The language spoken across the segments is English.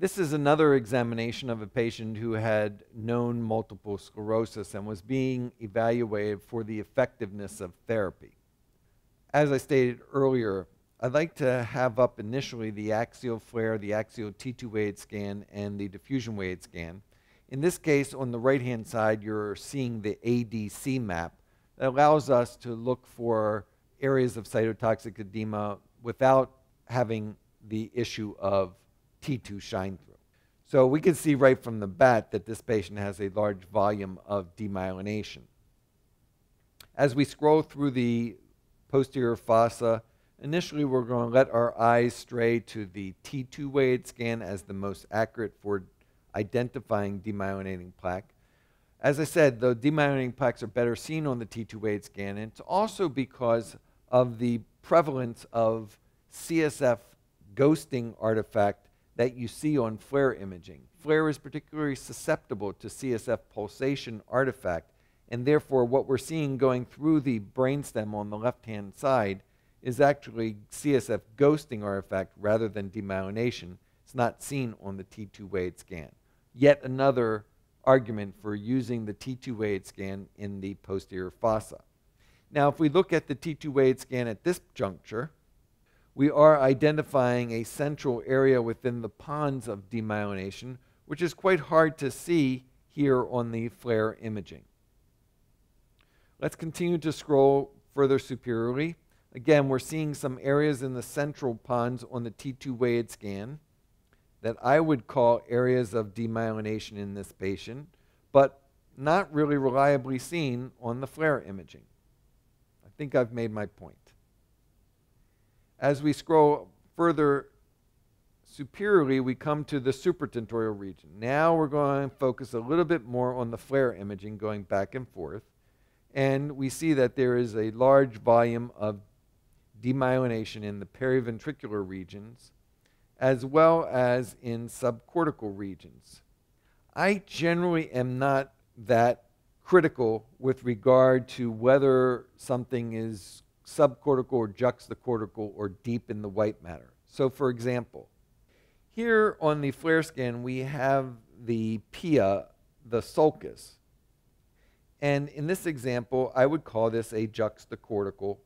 This is another examination of a patient who had known multiple sclerosis and was being evaluated for the effectiveness of therapy. As I stated earlier, I'd like to have up initially the axial FLAIR, the axial T2 weighted scan, and the diffusion weighted scan. In this case, on the right hand side, you're seeing the ADC map that allows us to look for areas of cytotoxic edema without having the issue of T2 shine through. So we can see right from the bat that this patient has a large volume of demyelination. As we scroll through the posterior fossa, initially we're going to let our eyes stray to the T2 weighted scan as the most accurate for identifying demyelinating plaque. As I said, the demyelinating plaques are better seen on the T2 weighted scan, and it's also because of the prevalence of CSF ghosting artifact that you see on FLAIR imaging. FLAIR is particularly susceptible to CSF pulsation artifact, and therefore what we're seeing going through the brainstem on the left-hand side is actually CSF ghosting artifact rather than demyelination. It's not seen on the T2 weighted scan. Yet another argument for using the T2 weighted scan in the posterior fossa. Now, if we look at the T2 weighted scan at this juncture, we are identifying a central area within the pons of demyelination, which is quite hard to see here on the FLAIR imaging. Let's continue to scroll further superiorly. Again, we're seeing some areas in the central pons on the T2 weighted scan that I would call areas of demyelination in this patient, but not really reliably seen on the FLAIR imaging. I think I've made my point. As we scroll further superiorly, we come to the supratentorial region. Now we're going to focus a little bit more on the FLAIR imaging going back and forth. And we see that there is a large volume of demyelination in the periventricular regions as well as in subcortical regions. I generally am not that critical with regard to whether something is subcortical or juxtacortical or deep in the white matter. So, for example, here on the FLAIR scan, we have the pia, the sulcus. And in this example, I would call this a juxtacortical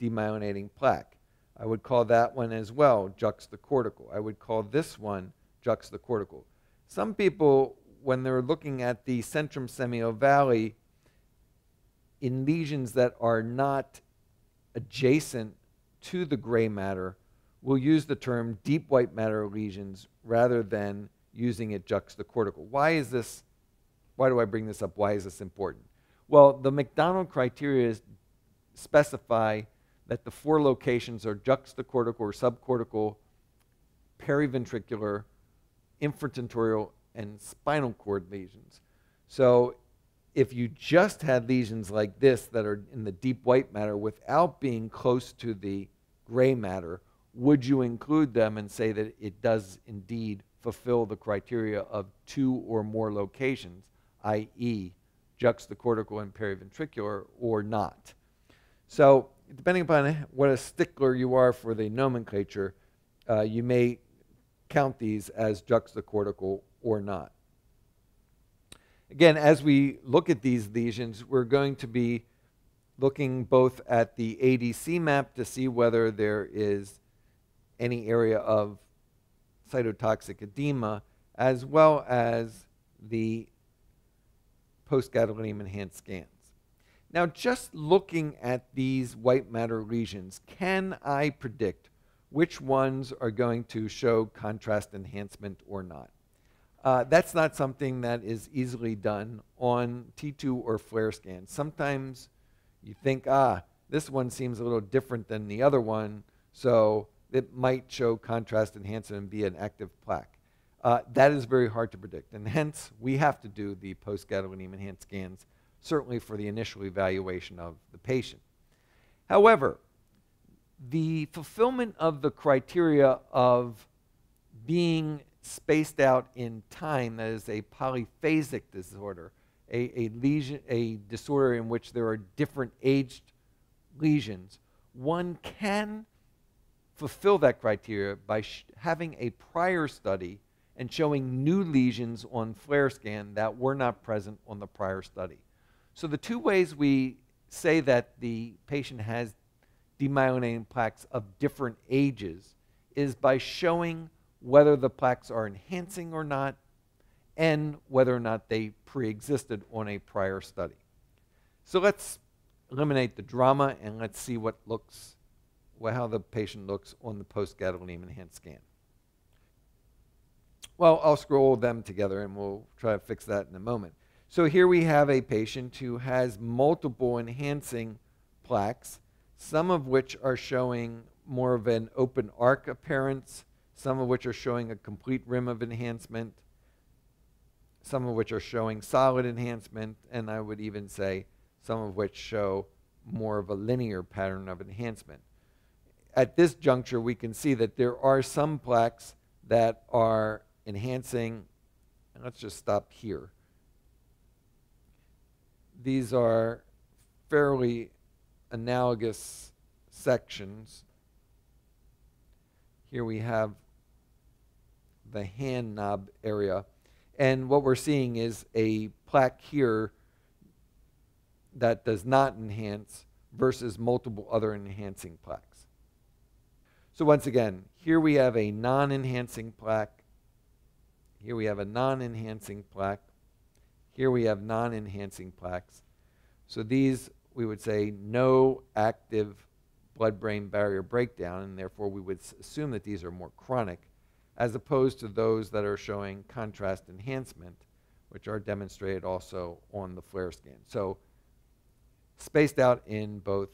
demyelinating plaque. I would call that one as well juxtacortical. I would call this one juxtacortical. Some people, when they're looking at the centrum semiovale, in lesions that are not adjacent to the gray matter we'll use the term deep white matter lesions rather than using it juxtacortical. Why is this, why do I bring this up? Why is this important? Well, the McDonald criteria specify that the four locations are juxtacortical or subcortical, periventricular, infratentorial, and spinal cord lesions. So if you just had lesions like this that are in the deep white matter without being close to the gray matter, would you include them and say that it does indeed fulfill the criteria of two or more locations, i.e., juxtacortical and periventricular, or not? So, depending upon what a stickler you are for the nomenclature, uh, you may count these as juxtacortical or not. Again, as we look at these lesions, we're going to be looking both at the ADC map to see whether there is any area of cytotoxic edema, as well as the post-gadolinium enhanced scans. Now, just looking at these white matter lesions, can I predict which ones are going to show contrast enhancement or not? Uh, that's not something that is easily done on T2 or FLAIR scans. Sometimes you think, ah, this one seems a little different than the other one, so it might show contrast enhancement and be an active plaque. Uh, that is very hard to predict, and hence we have to do the post-gadolinium enhanced scans, certainly for the initial evaluation of the patient. However, the fulfillment of the criteria of being spaced out in time, that is a polyphasic disorder, a, a, lesion, a disorder in which there are different aged lesions, one can fulfill that criteria by having a prior study and showing new lesions on FLAIR scan that were not present on the prior study. So the two ways we say that the patient has demyelinating plaques of different ages is by showing whether the plaques are enhancing or not and whether or not they pre-existed on a prior study. So let's eliminate the drama and let's see what looks, well, how the patient looks on the post-gadolinium enhanced scan. Well, I'll scroll them together and we'll try to fix that in a moment. So here we have a patient who has multiple enhancing plaques, some of which are showing more of an open arc appearance, some of which are showing a complete rim of enhancement, some of which are showing solid enhancement, and I would even say some of which show more of a linear pattern of enhancement. At this juncture, we can see that there are some plaques that are enhancing, let's just stop here. These are fairly analogous sections. Here we have the hand knob area. And what we're seeing is a plaque here that does not enhance versus multiple other enhancing plaques. So once again, here we have a non-enhancing plaque. Here we have a non-enhancing plaque. Here we have non-enhancing plaques. So these, we would say, no active blood-brain barrier breakdown, and therefore we would assume that these are more chronic, as opposed to those that are showing contrast enhancement, which are demonstrated also on the FLAIR scan. So spaced out in both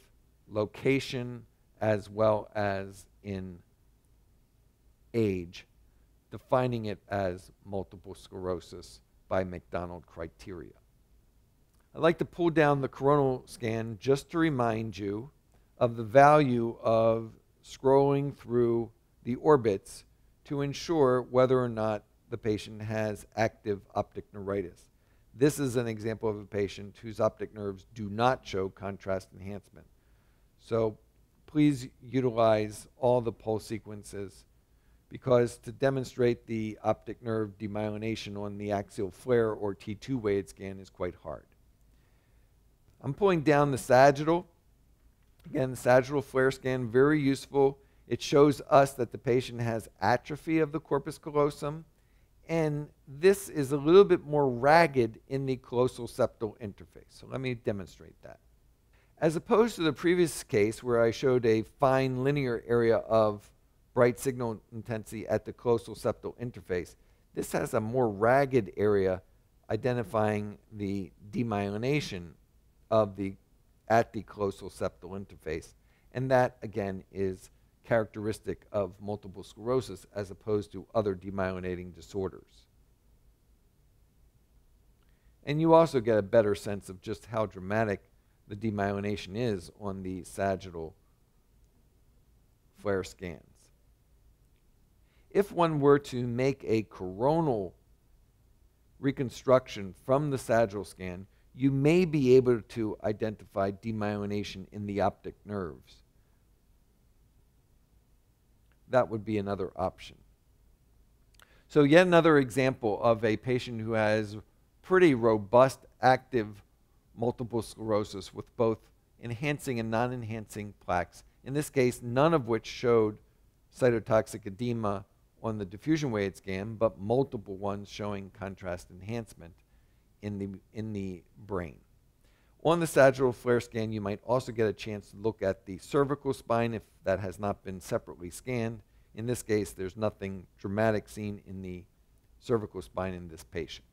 location as well as in age, defining it as multiple sclerosis by McDonald criteria. I'd like to pull down the coronal scan just to remind you of the value of scrolling through the orbits to ensure whether or not the patient has active optic neuritis. This is an example of a patient whose optic nerves do not show contrast enhancement. So please utilize all the pulse sequences because to demonstrate the optic nerve demyelination on the axial FLAIR or T2 weighted scan is quite hard. I'm pulling down the sagittal. Again, the sagittal FLAIR scan, very useful. It shows us that the patient has atrophy of the corpus callosum and this is a little bit more ragged in the callosal septal interface. So let me demonstrate that. As opposed to the previous case where I showed a fine linear area of bright signal intensity at the callosal septal interface, this has a more ragged area identifying the demyelination of the at the callosal septal interface. And that again is characteristic of multiple sclerosis as opposed to other demyelinating disorders. And you also get a better sense of just how dramatic the demyelination is on the sagittal FLAIR scans. If one were to make a coronal reconstruction from the sagittal scan, you may be able to identify demyelination in the optic nerves that would be another option. So, yet another example of a patient who has pretty robust active multiple sclerosis with both enhancing and non enhancing plaques. In this case, none of which showed cytotoxic edema on the diffusion weighted scan, but multiple ones showing contrast enhancement in the, in the brain. On the sagittal FLAIR scan, you might also get a chance to look at the cervical spine if that has not been separately scanned. In this case, there's nothing dramatic seen in the cervical spine in this patient.